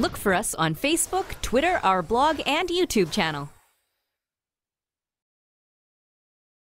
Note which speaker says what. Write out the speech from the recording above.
Speaker 1: Look for us on Facebook, Twitter, our blog, and YouTube channel.